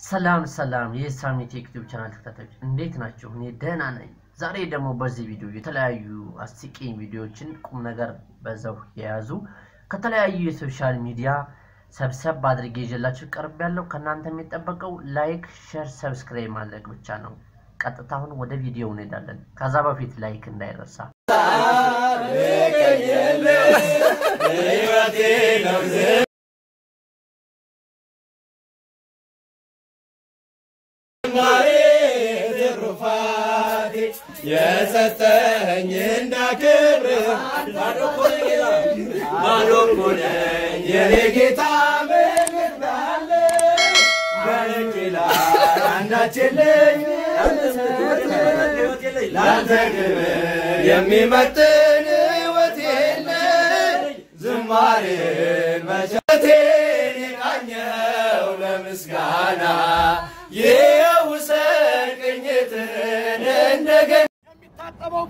ሰላም ሰላም የሳሚት የዩቲዩብ ቻናል ተከታታዮች እንዴት ናቸው? እኔ ደህና ነኝ። ዛሬ ደግሞ በዚህ ቪዲዮ የተለያዩ አስቂኝ ቪዲዮዎችን ቁም ነገር በዛው የያዙ ከተለያዩ የ social media ሰብሰብ አድርጌ ይዤላችሁ ቀርብ ያለው ከእናንተ የሚጠበቀው like፣ share፣ subscribe ማድረግ ብቻ ነው። ቀጥታ አሁን ወደ ቪዲዮ እንሄዳለን። ከዛ በፊት like እንዳይረሳ። የሰጠኝ እንዳክብር ባዶ እኮ ነኝ የኔ ጌታ ምንላለ በልክ ይላል አንዳች የለኝ ለአንተ ክብር የሚመጥን ሕይወት የለኝ። ዝማሬን መቸቴን የቃኘው ለምስጋና የውሰን ቅኝትን እንደገና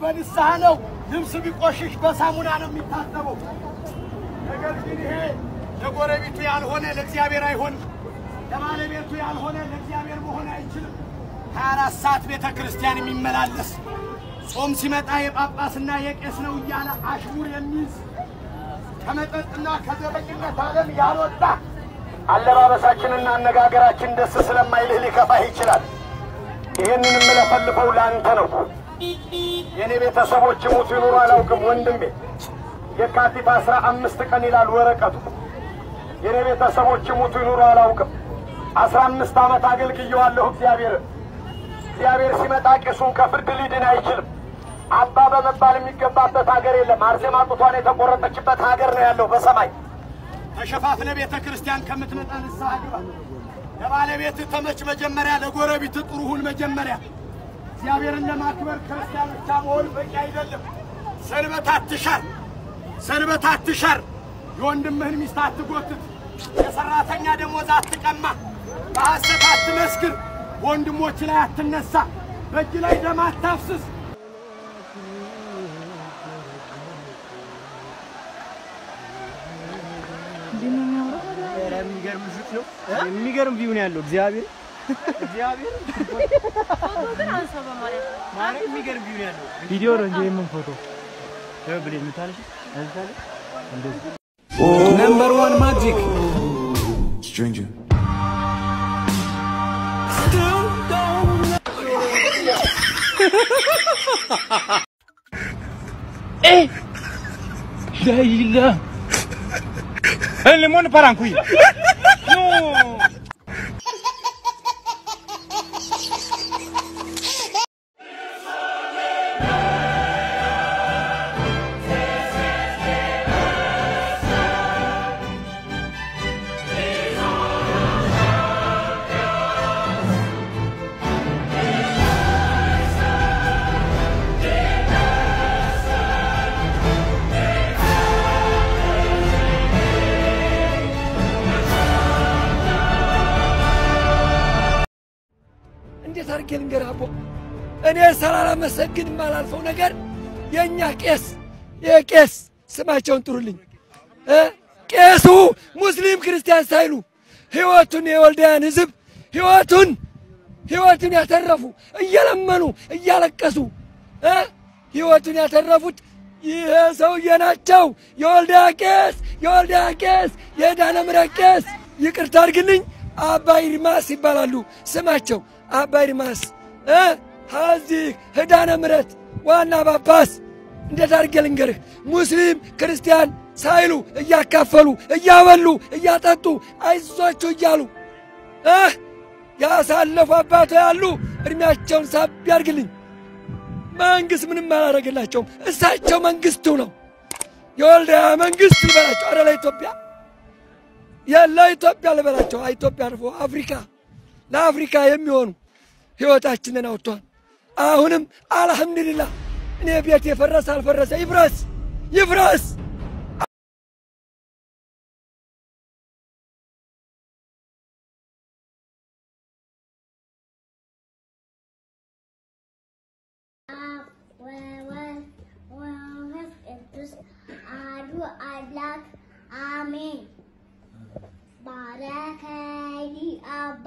በንስሐ ነው። ልብስ ቢቆሽሽ በሳሙና ነው የሚታጠበው። ነገር ግን ይሄ ለጎረቤቱ ያልሆነ ለእግዚአብሔር አይሆንም። ለባለቤቱ ያልሆነ ለእግዚአብሔር መሆን አይችልም። ሀያ አራት ሰዓት ቤተ ክርስቲያን የሚመላለስ ጾም ሲመጣ የጳጳስና የቄስ ነው እያለ አሽሙር የሚይዝ ከመጠጥና ከዘረኝነት ዓለም ያልወጣ አለባበሳችንና አነጋገራችን ደስ ስለማይልህ ሊከፋህ ይችላል። ይህንን የምለፈልፈው ለአንተ ነው። የእኔ ቤተሰቦች ሙቱ ይኑሩ አላውቅም። ወንድሜ የካቲት አስራ አምስት ቀን ይላል ወረቀቱ። የእኔ ቤተሰቦች ሙቱ ይኑሩ አላውቅም። አስራ አምስት ዓመት አገልግየዋለሁ እግዚአብሔርን። እግዚአብሔር ሲመጣ ቄሱን ከፍርድ ሊድን አይችልም። አባ በመባል የሚገባበት ሀገር የለም። አርሴማ ጡቷን የተቆረጠችበት ሀገር ነው ያለው በሰማይ ተሸፋፍነ ቤተ ክርስቲያን ከምትመጣ ንስሐ ግባ። ለባለቤትህ ተመች መጀመሪያ፣ ለጎረቤትህ ጥሩ ሁን መጀመሪያ። እግዚአብሔርን ለማክበር ክርስቲያን ብቻ መሆን በቂ አይደለም። ሰንበት አትሻር፣ ሰንበት አትሻር። የወንድምህን ሚስት አትጎትት፣ የሰራተኛ ደሞዝ አትቀማ፣ በሐሰት አትመስክር፣ በወንድሞች ላይ አትነሳ፣ በእጅ ላይ ደም አታፍስስ። የሚገርም ቪው ነው ያለው። እግዚአብሔር እግዚአብሔር ማለት የሚገርም ቪው ነው ያለው። ቪዲዮ ነው እንጂ የምን ፎቶ ነው ብለ የምታለሽ ለምሳሌ ነምበር ዋን ማጂክ Stranger. ላይላ El mono parancuy. No. እንዴት አድርጌ ልንገርህ አቦ? እኔ ሳላመሰግን የማላልፈው ነገር የእኛ ቄስ የቄስ ስማቸውን ጥሩልኝ ቄሱ ሙስሊም ክርስቲያን ሳይሉ ሕይወቱን የወልዳያን ሕዝብ ሕይወቱን ሕይወቱን ያተረፉ እየለመኑ እያለቀሱ ሕይወቱን ያተረፉት ይሄ ሰውዬ ናቸው። የወልዳ ቄስ የወልዳ ቄስ የዳነ ምሕረት ቄስ ይቅርታ አድርግልኝ፣ አባይ ሪማስ ይባላሉ ስማቸው አባይ ሪማስ እ እዚህ ኪዳነ ምሕረት ዋና ጳጳስ። እንዴት አድርጌ ልንገርህ? ሙስሊም ክርስቲያን ሳይሉ እያካፈሉ እያበሉ እያጠጡ አይዟችሁ እያሉ ያሳለፉ አባት ናቸው እድሜያቸውን ሳብ ያድርግልኝ። መንግሥት ምንም አላደረገላቸውም። እሳቸው መንግሥቱ ነው። የወልዳያ መንግሥት ልበላቸው። አረ ለኢትዮጵያ የለ ኢትዮጵያ ልበላቸው። ኢትዮጵያ አልፎ አፍሪካ ለአፍሪካ የሚሆኑ ሕይወታችንን አውጥቷል። አሁንም አልሐምዱሊላህ እኔ ቤት የፈረሰ አልፈረሰ ይፍረስ ይፍረስ። አሐዱ አምላክ አሜን። ባረከኒ አባ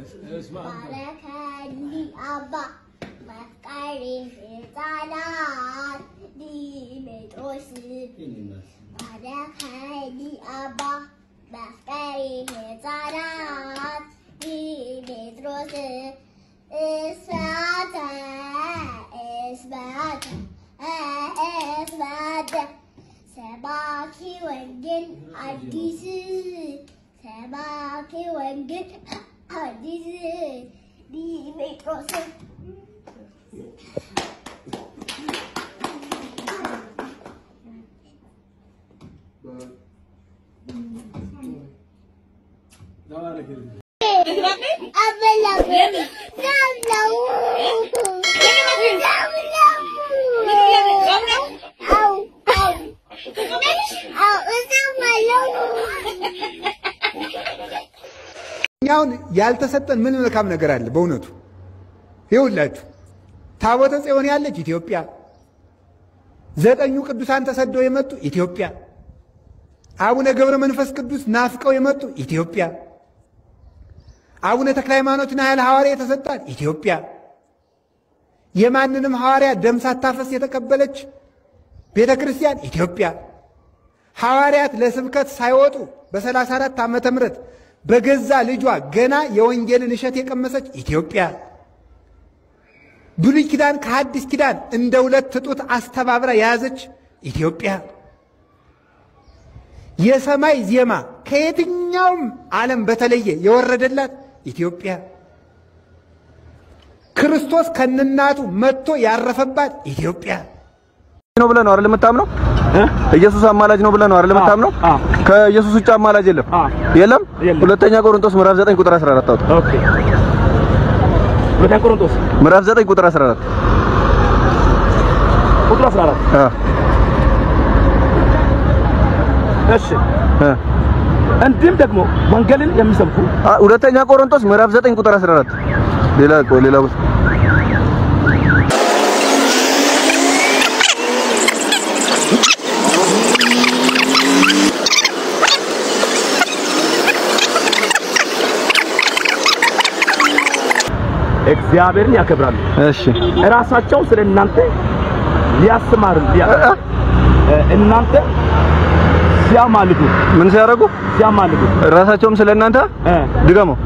اسمع بارك لي أبا مكاري صلاة دي مدوسي بارك لي أبا مكاري صلاة دي مدوسي إسمعت إسمعت إسمعت سباكي وانجل عديسي سباكي وانجل 어디지? 네 입에 들어서. 나가라 기름. ያልተሰጠን ምን መልካም ነገር አለ? በእውነቱ ይኸውላችሁ ታቦተ ጽዮን ያለች ኢትዮጵያ፣ ዘጠኙ ቅዱሳን ተሰደው የመጡ ኢትዮጵያ፣ አቡነ ገብረ መንፈስ ቅዱስ ናፍቀው የመጡ ኢትዮጵያ፣ አቡነ ተክለ ሃይማኖትና ያህል ሐዋርያ የተሰጣት ኢትዮጵያ፣ የማንንም ሐዋርያ ደም ሳታፈስ የተቀበለች ቤተ ክርስቲያን ኢትዮጵያ፣ ሐዋርያት ለስብከት ሳይወጡ በ34 ዓመተ ምህረት በገዛ ልጇ ገና የወንጌልን እሸት የቀመሰች ኢትዮጵያ። ብሉይ ኪዳን ከሐዲስ ኪዳን እንደ ሁለት ጡት አስተባብራ የያዘች ኢትዮጵያ። የሰማይ ዜማ ከየትኛውም ዓለም በተለየ የወረደላት ኢትዮጵያ። ክርስቶስ ከነናቱ መጥቶ ያረፈባት ኢትዮጵያ። ነው ብለህ ነው አይደል የምታምነው? ኢየሱስ አማላጅ ነው ብለህ ነው አይደል የምታምነው? ከኢየሱስ ውጭ አማላጅ የለም። የለም። ሁለተኛ ቆሮንቶስ ምዕራፍ 9 ቁጥር 14 አውጥ። okay። ሁለተኛ ቆሮንቶስ? ምዕራፍ 9 ቁጥር 14 ቁጥር 14 አ። እሺ። እንዲህም ደግሞ ወንጌልን የሚሰብኩ ሁለተኛ ቆሮንቶስ ምዕራፍ 9 ቁጥር 14 ሌላ ሌላ እግዚአብሔርን ያከብራሉ። እሺ። እራሳቸው ስለ እናንተ ሊያስተማሩ ሊያ እናንተ ሲያማልዱ። ምን ሲያደርጉ? ሲያማልዱ። ራሳቸውም ስለ እናንተ? ድገመው።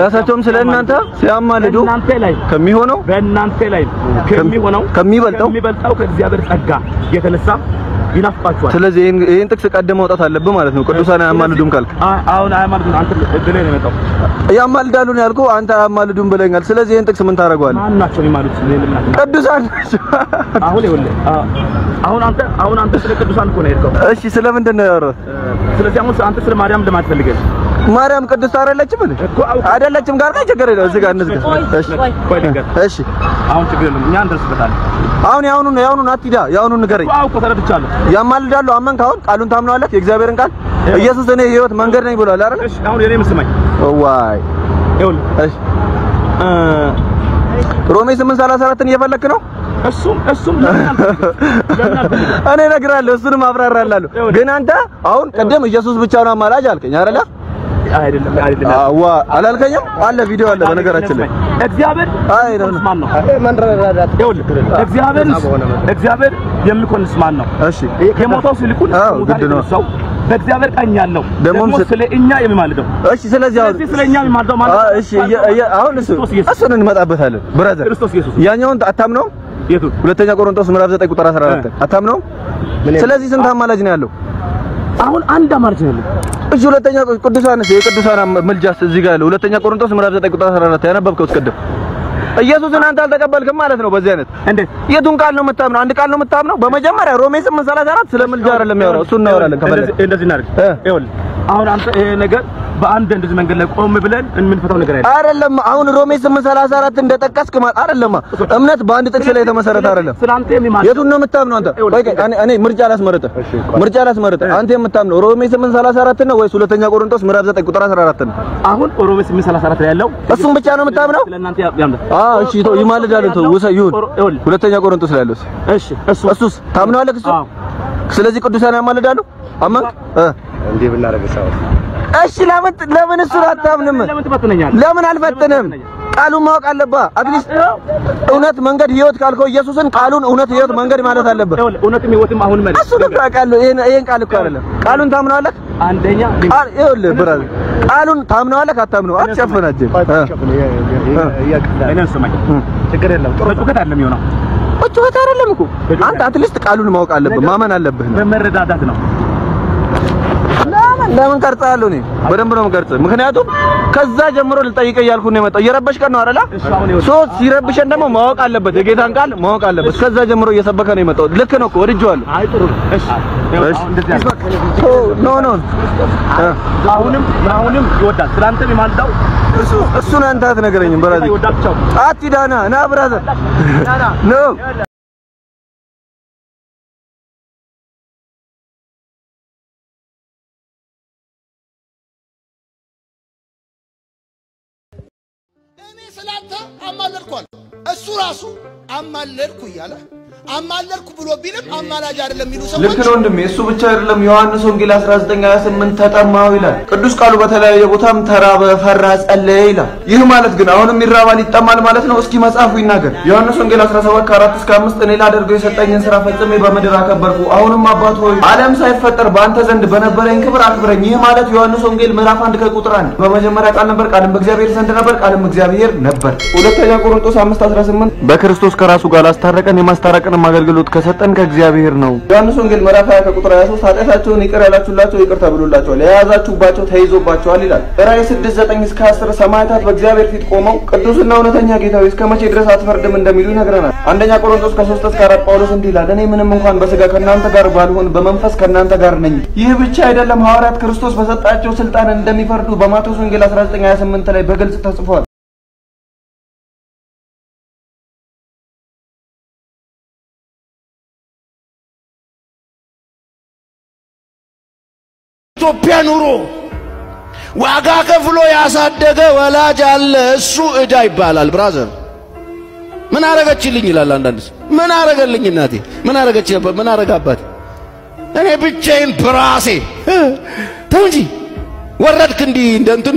ራሳቸውም ስለ እናንተ ሲያማልዱ እናንተ ላይ ከሚሆነው በእናንተ ላይ ከሚሆነው ከሚበልጠው ከሚበልጠው ከእግዚአብሔር ጸጋ የተነሳ ይናፍቃችኋል። ስለዚህ ይህን ጥቅስ ቀድመህ ማውጣት አለብህ ማለት ነው። ቅዱሳን አያማልዱም ካልክ አሁን አያማልዱም። አንተ ብለህ ነው የመጣው። ያማልዳሉ ነው ያልኩህ። አንተ አያማልዱም ብለኛል። ስለዚህ ይህን ጥቅስ ምን ታደርገዋለህ? ማን ናቸው የሚማሉት? ቅዱሳን ናቸው። አሁን ይኸውልህ አሁን አንተ አሁን አንተ ስለ ቅዱሳን እኮ ነው የሄድከው። እሺ ስለምንድን ነው ያወራሁት? ስለዚህ አሁን አንተ ስለ ማርያም ነው ማርያም ቅድስት አይደለችም እንዴ? አይደለችም ጋር ላይ ችግር የለውም። እዚህ ጋር እንዝጋ። እሺ አሁን ችግር የለም እኛ እንደርስበታለን። አሁን ያሁኑን ያሁኑን አትሂዳ፣ ያሁኑን ንገረኝ። አውቀው ተረድቻለሁ። ያማልዳሉ አመንክ? አሁን ቃሉን ታምነዋለህ? የእግዚአብሔርን ቃል ኢየሱስ እኔ የህይወት መንገድ ነኝ ብሏል አይደል? እሺ አሁን እኔን ስማኝ ዋይ ይኸውልህ እሺ ሮሜ 8:34ን እየፈለክ ነው? እሱም እሱም? እኔ እነግርሃለሁ፣ እሱንም አብራራላለሁ። ግን አንተ አሁን ቅድም ኢየሱስ ብቻ ነው አማላጅ አልከኝ አይደለ? አይደለም አይደለም። አዋ አላልከኝም? አለ ቪዲዮ አለ በነገራችን ላይ። እግዚአብሔር አይ ነው ማን ነው? ይኸውልህ እግዚአብሔር እግዚአብሔር የሚኮንስ ማን ነው? እሺ። የሞተው ሲልኩን ነው። የተነሳው በእግዚአብሔር ቀኝ ያለው ደግሞ ስለ እኛ የሚማልደው። እሺ ስለዚህ አሁን ስለ እኛ የሚማልደው ማለት እሺ አሁን እሱ እሱን እንመጣበታለን። brother። ክርስቶስ ኢየሱስ። ያኛውን አታምነውም? የቱ ሁለተኛ ቆሮንቶስ ምዕራፍ 9 ቁጥር 14 አታምነውም? ስለዚህ ስንት አማላጅ ነው ያለው? አሁን አንድ አማላጅ ነው እሺ ሁለተኛ ቅዱሳን የቅዱሳን ምልጃስ እዚህ ጋር ያለው ሁለተኛ ቆሮንቶስ ምዕራፍ 9 ቁጥር 14 ያነበብከው እስቀድም ኢየሱስን አንተ አልተቀበልክም ማለት ነው። በዚህ አይነት እንዴት የቱን ቃል ነው የምታምነው? አንድ ቃል ነው የምታምነው? በመጀመሪያ ሮሜ 8:34 ስለ ምልጃ አይደለም የሚያወራው፣ እሱን እናወራለን እንደዚህ እናድርግ። ይኸውልህ አሁን አንተ ይሄ ነገር በአንድ እንደዚህ መንገድ ላይ ቆም ብለን የምንፈታው ነገር አይደለም። አይደለም አሁን ሮሜ 8:34 እንደጠቀስክ ማለት አይደለም። እምነት በአንድ ጥቅስ ላይ የተመሰረተ አይደለም። የቱን ነው የምታምነው አንተ? እኔ ምርጫ ላስመርጥህ፣ ምርጫ ላስመርጥህ። አንተ የምታምነው ሮሜ 8:34 ነው ወይስ ሁለተኛ ቆሮንቶስ ምዕራፍ 9 ቁጥር 14 ነው? አሁን ኦሮሜ 834 ላይ ያለው እሱን ብቻ ነው የምታምነው? አዎ እሺ፣ ተው ይማልዳል። ተው ውሰ- ይሁን ሁለተኛ ቆሮንቶስ ላይ ያለውስ እሺ እሱ እሱስ ታምነዋለህ? እሱ አዎ ስለዚህ ቅዱሳን ያማልዳሉ። አመንክ? እ እንዲህ ብናደርግ ሰው እሺ ለምን ለምን እሱን አታምንም? ለምን አልፈትንም? ቃሉን ማወቅ አለብህ። at least እውነት መንገድ ህይወት ካልከው ኢየሱስን ቃሉን እውነት ህይወት መንገድ ማለት አለብህ። እውነትም ህይወትም አሁን መልስ እሱ ታውቃለህ። ይሄን ይሄን ቃል እኮ አይደለም ቃሉን ታምነዋለህ? አንደኛ ይኸውልህ ቃሉን ታምነዋለህ አታምነው? አትሸፍና እኔን ስማኝ፣ ችግር የለም ጩኸት አይደለም እኮ። አንተ at least ቃሉን ማወቅ አለብህ፣ ማመን አለብህ። በመረዳዳት ነው። ለምን ቀርጸሃለሁ? እኔ በደንብ ነው የምቀርጽህ። ምክንያቱም ከዛ ጀምሮ ልጠይቅህ እያልኩ ነው የመጣው። ነው አይደል? እሺ አሁን ይኸውልህ so ሲረብሸን ደግሞ ማወቅ አለበት፣ የጌታን ቃል ማወቅ አለበት። ከዛ ጀምሮ እየሰበከ ነው የመጣው። ልክ ነው እኮ ወድጄዋለሁ። አይ ጥሩ ነው። እሺ no no አሁንም አሁንም ይወዳል። ስለአንተ የማልዳው እሱ እሱን አንተ አትነግረኝም። ቻው አትሂዳና ና brother no ስላንተ አማለድኩ እሱ ራሱ አማለድኩ እያለ አማለድኩ ብሎ ቢልም አማላጅ አይደለም የሚሉ ልክ ሰዎች ነው ወንድሜ። እሱ ብቻ አይደለም። ዮሐንስ ወንጌል 19:28 ተጠማው ይላል። ቅዱስ ቃሉ በተለያየ ቦታም ተራበ፣ ፈራ፣ ጸለየ ይላል። ይህ ማለት ግን አሁንም ይራባል ይጠማል ማለት ነው? እስኪ መጽሐፉ ይናገር። ዮሐንስ ወንጌል 17 ከ4 እስከ 5 እኔ ላደርገው የሰጠኝን ስራ ፈጽሜ በምድር አከበርኩ። አሁንም አባት ሆይ ዓለም ሳይፈጠር በአንተ ዘንድ በነበረኝ ክብር አክብረኝ። ይህ ማለት ዮሐንስ ወንጌል ምዕራፍ 1 ከቁጥር 1 በመጀመሪያ ቃል ነበር፣ ቃልም በእግዚአብሔር ዘንድ ነበር፣ ቃልም እግዚአብሔር ነበር። ሁለተኛ ቆሮንቶስ 5:18 በክርስቶስ ከራሱ ጋር ላስታረቀን የማስታረቅንም አገልግሎት ከሰጠን ከእግዚአብሔር ነው። ዮሐንስ ወንጌል ምዕራፍ 20 ከቁጥር 23 ኃጢአታቸውን ይቅር ያላችሁላቸው ይቅር ተብሎላቸዋል፣ የያዛችሁባቸው ተይዞባቸዋል ይላል። ራእይ 6:9 እስከ 10 ሰማዕታት በእግዚአብሔር ፊት ቆመው ቅዱስና እውነተኛ ጌታ እስከ መቼ ድረስ አትፈርድም እንደሚሉ ይነግረናል። አንደኛ ቆሮንቶስ ከ3 እስከ 4 ጳውሎስ እንዲህ ይላል፣ እኔ ምንም እንኳን በስጋ ከእናንተ ጋር ባልሆን በመንፈስ ከእናንተ ጋር ነኝ። ይህ ብቻ አይደለም፣ ሐዋርያት ክርስቶስ በሰጣቸው ስልጣን እንደሚፈርዱ በማቴዎስ ወንጌል 19:28 ላይ በግልጽ ተጽፏል። ኢትዮጵያ ኑሮ ዋጋ ከፍሎ ያሳደገ ወላጅ አለ። እሱ ዕዳ ይባላል። brother ምን አረገችልኝ ይላል አንዳንድ ሰው። ምን አረገልኝ እናቴ? ምን አረገች? ምን አረገ? እኔ ብቻዬን በራሴ እ፣ ተው እንጂ ወረድክ እንዲህ እንደ እንትኑ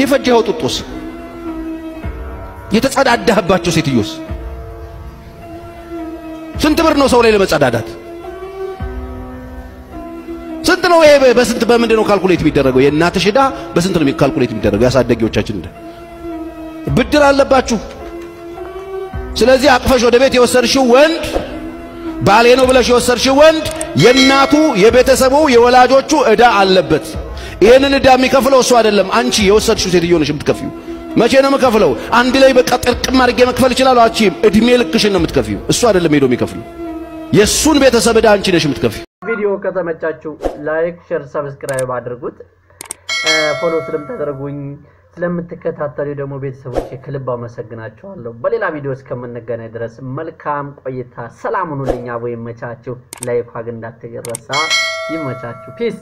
የፈጀኸው ጡጦስ የተጸዳዳህባቸው ሴትዮስ ስንት ብር ነው ሰው ላይ ለመጸዳዳት? ነው ይሄ? በስንት በምንድን ነው ካልኩሌት የሚደረገው? የእናትሽ ዕዳ በስንት ነው ካልኩሌት የሚደረገው? ያሳደጊዎቻችን ዕዳ ብድር አለባችሁ። ስለዚህ አቅፈሽ ወደ ቤት የወሰድሽው ወንድ ባሌ ነው ብለሽ የወሰድሽው ወንድ የእናቱ የቤተሰቡ የወላጆቹ ዕዳ አለበት። ይህንን ዕዳ የሚከፍለው እሱ አይደለም፣ አንቺ የወሰድሽው ሴትዮ ነሽ የምትከፊው። መቼ ነው የምከፍለው? አንድ ላይ በቃ ጥርቅም አድርጌ መክፈል እችላለሁ። እድሜ ልክሽን ነው የምትከፊው፣ እሱ አይደለም ሄዶ የሚከፍለው። የእሱን ቤተሰብ ዕዳ አንቺ ነሽ የምትከፊው። ቪዲዮ ከተመቻችሁ like፣ share፣ subscribe አድርጉት። follow ስለምታደርጉኝ ስለምትከታተሉ ደግሞ ቤተሰቦች ከልብ አመሰግናችኋለሁ። በሌላ ቪዲዮ እስከምንገናኝ ድረስ መልካም ቆይታ። ሰላም ሁኑልኝ። አቦ ይመቻችሁ። like ዋ እንዳትረሳ። ይመቻችሁ። peace